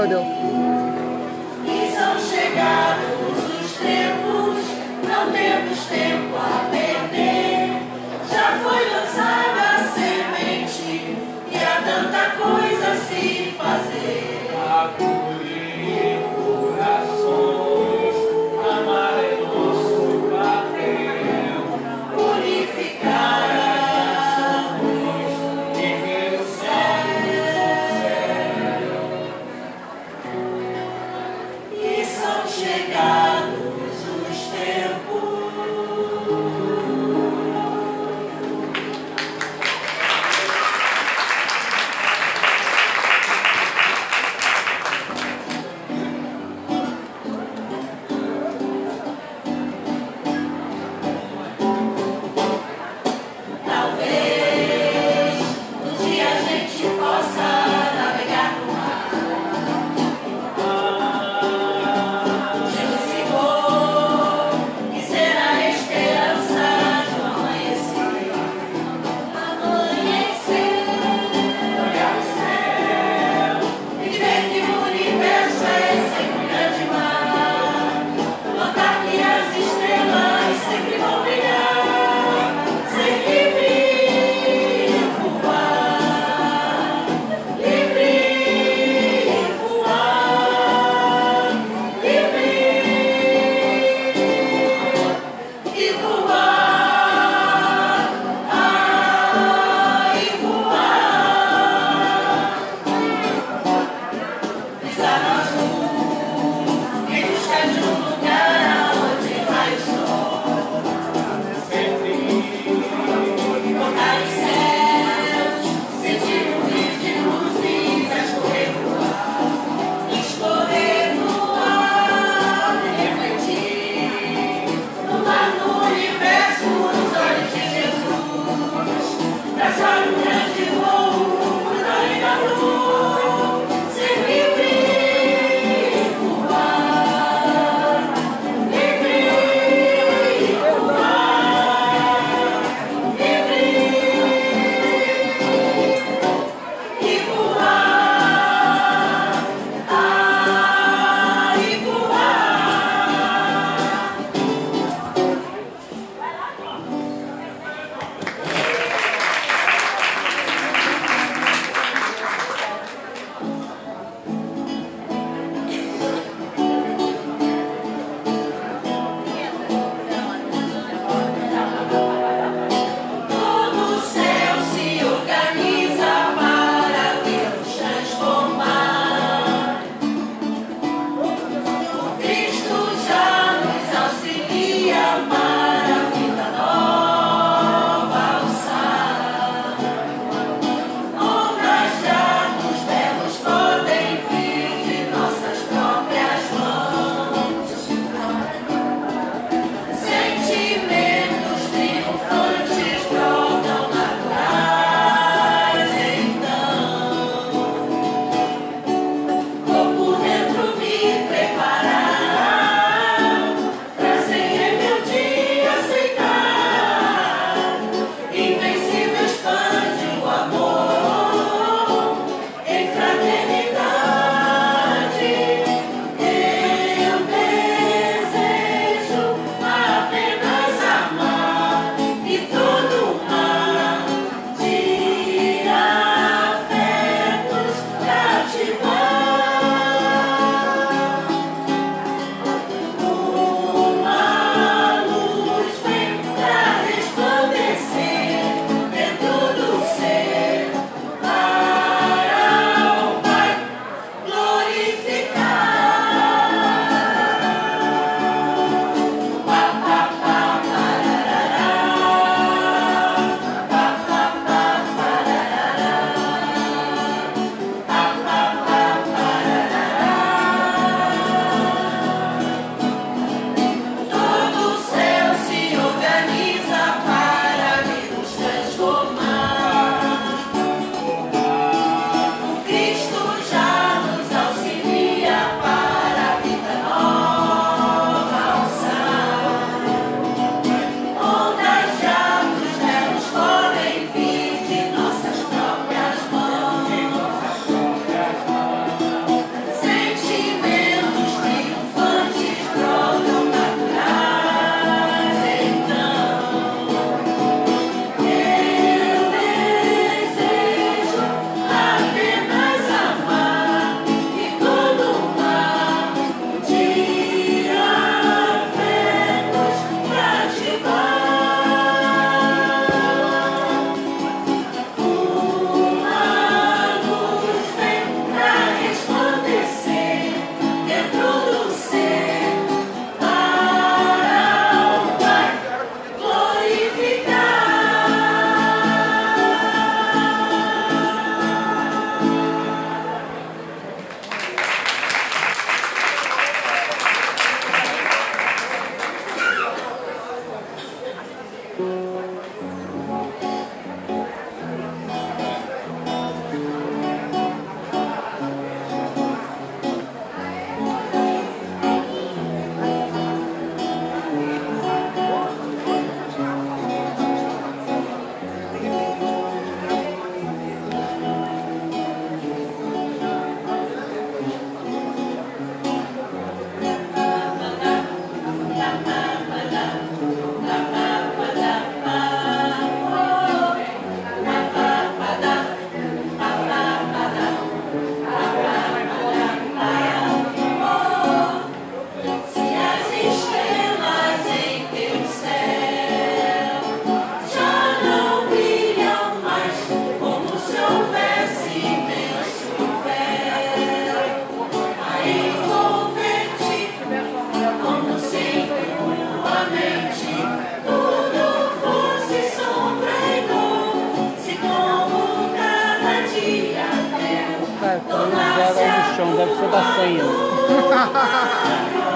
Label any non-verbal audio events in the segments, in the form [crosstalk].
do do. Chão, deve ser da senha. [laughs]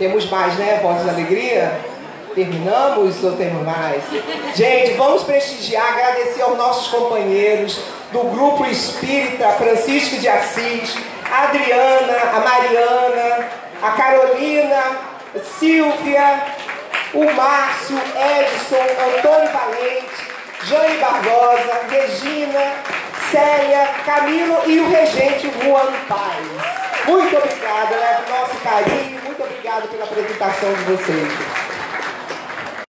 Temos mais, né? Vozes de alegria? Terminamos ou temos mais? Gente, vamos prestigiar, agradecer aos nossos companheiros do Grupo Espírita Francisco de Assis, a Adriana, a Mariana, a Carolina, Silvia, o Márcio, Edson, Antônio Valente, Jane Barbosa, Regina, Célia, Camilo e o regente Juan Paz. Muito obrigada, né, nosso carinho, obrigado pela apresentação de vocês.